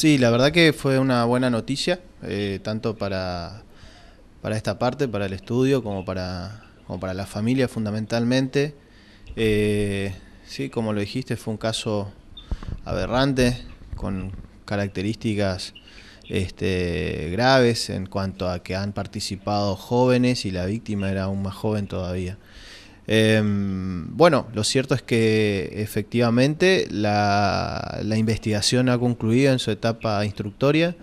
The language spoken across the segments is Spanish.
Sí, la verdad que fue una buena noticia, eh, tanto para, para esta parte, para el estudio, como para, como para la familia fundamentalmente. Eh, sí, como lo dijiste, fue un caso aberrante, con características este, graves en cuanto a que han participado jóvenes y la víctima era aún más joven todavía. Em, bueno, lo cierto es que efectivamente la, investigación ha concluido en su etapa instructoria.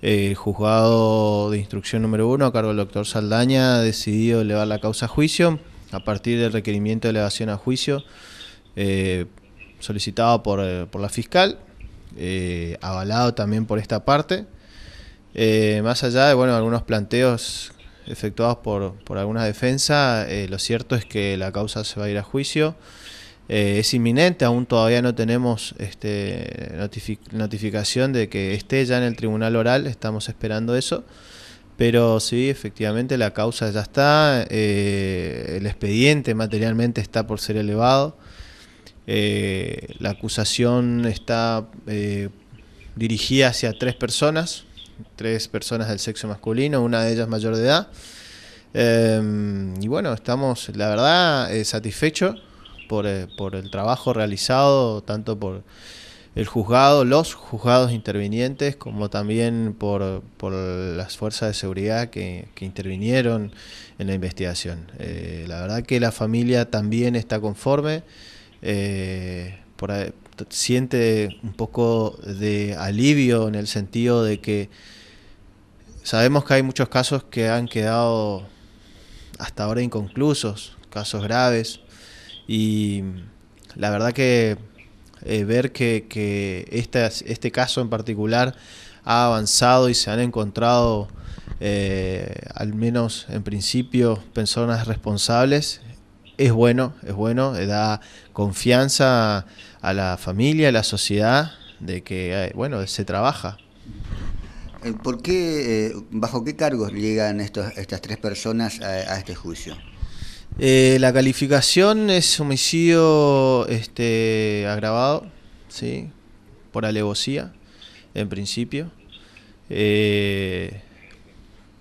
El juzgado de instrucción número uno, a cargo del doctor Saldaña, ha decidido elevar la causa a juicio a partir del requerimiento de elevación a juicio eh, solicitado por, eh, por, la fiscal, eh, avalado también por esta parte. más allá de algunos planteos efectuados por, por alguna defensa, eh, lo cierto es que la causa se va a ir a juicio. Eh, es inminente, aún todavía no tenemos este, notificación de que esté ya en el tribunal oral, estamos esperando eso. Pero sí, efectivamente la causa ya está, eh, el expediente materialmente está por ser elevado, la acusación está dirigida hacia tres personas, tres personas del sexo masculino, una de ellas mayor de edad. Em, y bueno, estamos, la verdad, eh, satisfechos por, eh, por, el trabajo realizado, tanto por el juzgado, los juzgados intervinientes, como también por, por las fuerzas de seguridad que, que intervinieron en la investigación. Eh, la verdad que la familia también está conforme. por, siente un poco de alivio en el sentido de que sabemos que hay muchos casos que han quedado hasta ahora inconclusos, casos graves, y la verdad que eh, ver que, este, caso en particular ha avanzado y se han encontrado, eh, al menos en principio, personas responsables, es bueno, es bueno, da confianza a la familia, a la sociedad, de que, eh, bueno, se trabaja. Eh, ¿Por qué, eh, bajo qué cargos llegan estos, estas tres personas a, este juicio? la calificación es homicidio este, agravado, ¿sí? por alevosía, en principio.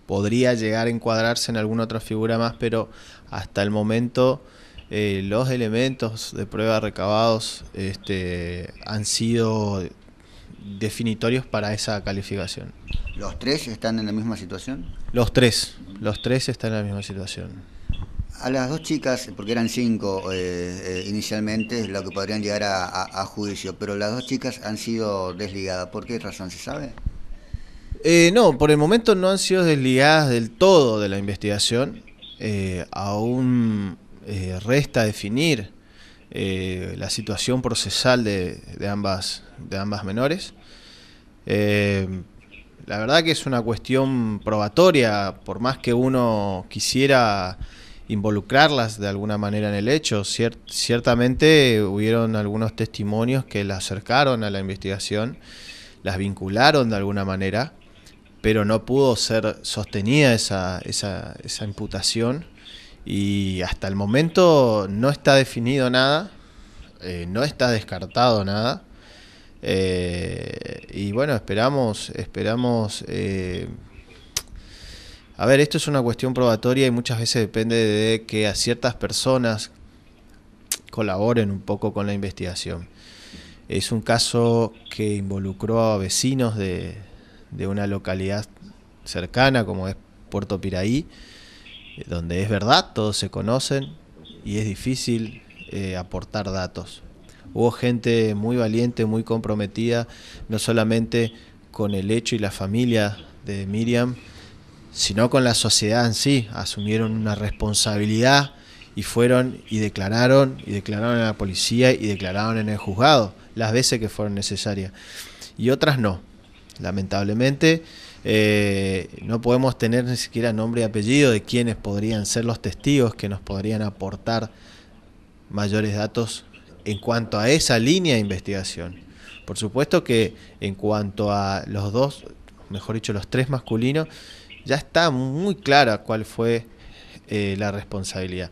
podría llegar a encuadrarse en alguna otra figura más, pero hasta el momento eh, los elementos de prueba recabados este, han sido definitorios para esa calificación. ¿Los tres están en la misma situación? Los tres, los tres están en la misma situación. A las dos chicas, porque eran cinco eh, eh, inicialmente, lo que podrían llegar a, juicio, pero las dos chicas han sido desligadas. ¿Por qué razón se sabe? no, por el momento no han sido desligadas del todo de la investigación. aún eh, resta definir eh, la situación procesal de, ambas, de ambas menores. Eh, la verdad que es una cuestión probatoria, por más que uno quisiera involucrarlas de alguna manera en el hecho. ciertamente hubieron algunos testimonios que las acercaron a la investigación, las vincularon de alguna manera, pero no pudo ser sostenida esa, esa, esa imputación y hasta el momento no está definido nada, eh, no está descartado nada. Eh, y bueno, esperamos, esperamos. Eh, a ver, esto es una cuestión probatoria y muchas veces depende de que a ciertas personas colaboren un poco con la investigación. Es un caso que involucró a vecinos de, de una localidad cercana como es Puerto Piraí donde es verdad, todos se conocen y es difícil eh, aportar datos. Hubo gente muy valiente, muy comprometida, no solamente con el hecho y la familia de Miriam, sino con la sociedad en sí. Asumieron una responsabilidad y fueron y declararon, y declararon en la policía y declararon en el juzgado las veces que fueron necesarias. Y otras no. Lamentablemente eh, no podemos tener ni siquiera nombre y apellido de quienes podrían ser los testigos que nos podrían aportar mayores datos en cuanto a esa línea de investigación. Por supuesto que en cuanto a los dos, mejor dicho, los tres masculinos, ya está muy clara cuál fue eh, la responsabilidad.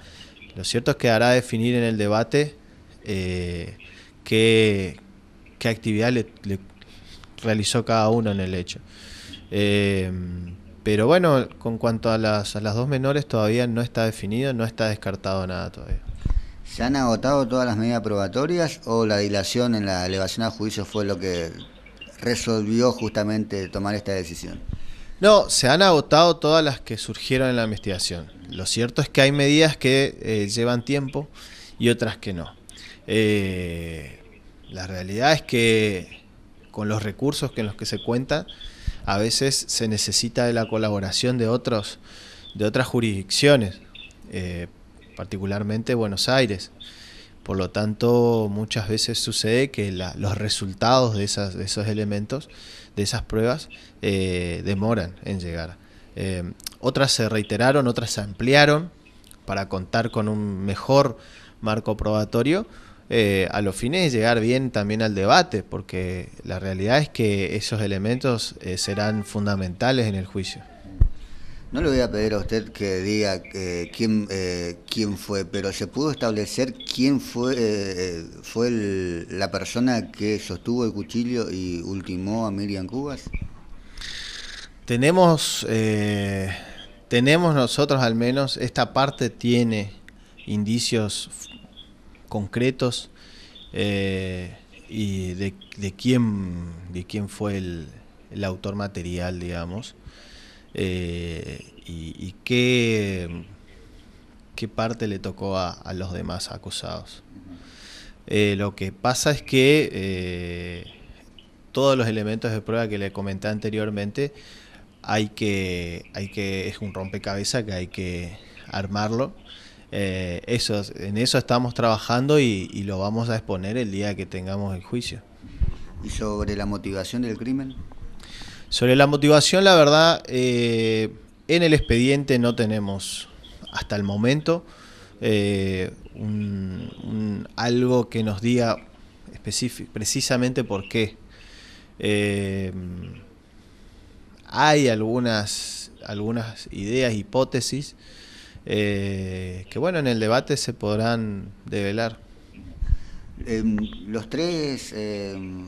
Lo cierto es que hará definir en el debate eh, qué, actividad le realizó cada uno en el hecho. Eh, pero bueno, con cuanto a las, a las dos menores todavía no está definido, no está descartado nada todavía. ¿Se han agotado todas las medidas probatorias o la dilación en la elevación a juicio fue lo que resolvió justamente tomar esta decisión? No, se han agotado todas las que surgieron en la investigación. Lo cierto es que hay medidas que eh, llevan tiempo y otras que no. Eh, la realidad es que con los recursos que en los que se cuenta, a veces se necesita de la colaboración de otros, de otras jurisdicciones, eh, particularmente Buenos Aires. Por lo tanto, muchas veces sucede que los resultados de, esas, de esos elementos, de esas pruebas, eh, demoran en llegar. Eh, otras se reiteraron, otras se ampliaron para contar con un mejor marco probatorio eh, a los fines de llegar bien también al debate, porque la realidad es que esos elementos serán fundamentales en el juicio. No le voy a pedir a usted que diga eh, quién, eh, quién fue, pero ¿se pudo establecer quién fue, eh, fue la persona que sostuvo el cuchillo y ultimó a Miriam Cubas? Tenemos, tenemos nosotros al menos, esta parte tiene indicios concretos y de, quién, de quién fue el, autor material, digamos. Eh, y, qué, qué parte le tocó a, los demás acusados. Eh, lo que pasa es que eh, todos los elementos de prueba que le comenté anteriormente hay que, hay que es un rompecabezas que hay que armarlo. Eso, en eso estamos trabajando y, y lo vamos a exponer el día que tengamos el juicio. ¿Y sobre la motivación del crimen? Sobre la motivación, la verdad, eh, en el expediente no tenemos hasta el momento eh, algo que nos diga precisamente por qué. Eh, hay algunas, algunas ideas, hipótesis, que bueno, en el debate se podrán develar. Em, los tres em,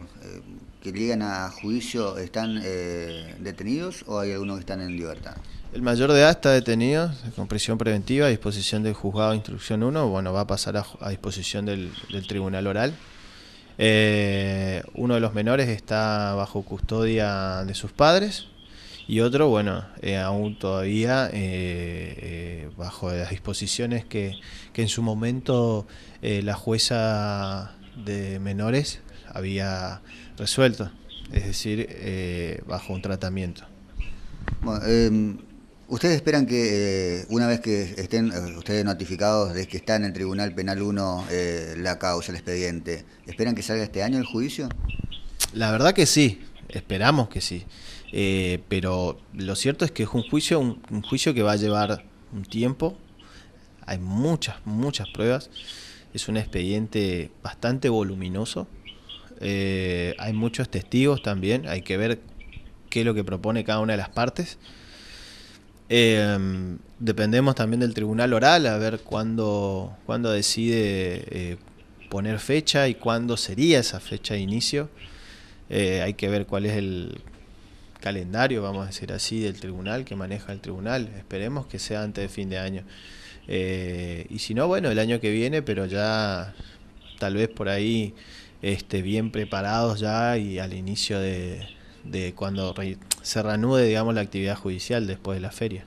que llegan a juicio están eh, detenidos o hay algunos que están en libertad? El mayor de edad está detenido con prisión preventiva a disposición del juzgado de instrucción 1. Bueno, va a pasar a, disposición del, tribunal oral. Eh, uno de los menores está bajo custodia de sus padres y otro, bueno, eh, aún todavía bajo las disposiciones que, que en su momento la jueza de menores había resuelto, es decir, eh, bajo un tratamiento. Em, ¿Ustedes esperan que eh, una vez que estén eh, ustedes notificados de que está en el Tribunal Penal 1 la causa, el expediente, esperan que salga este año el juicio? La verdad que sí, esperamos que sí. Pero lo cierto es que es un juicio, un juicio que va a llevar un tiempo. Hay muchas, muchas pruebas. Es un expediente bastante voluminoso eh, hay muchos testigos también, hay que ver qué es lo que propone cada una de las partes. Eh, dependemos también del tribunal oral a ver cuándo, cuándo decide eh, poner fecha y cuándo sería esa fecha de inicio. hay que ver cuál es el calendario, vamos a decir así, del tribunal que maneja el tribunal. Esperemos que sea antes de fin de año. y si no, bueno, el año que viene, pero ya tal vez por ahí este, bien preparados ya y al inicio de, de cuando se reanude digamos, la actividad judicial después de la feria.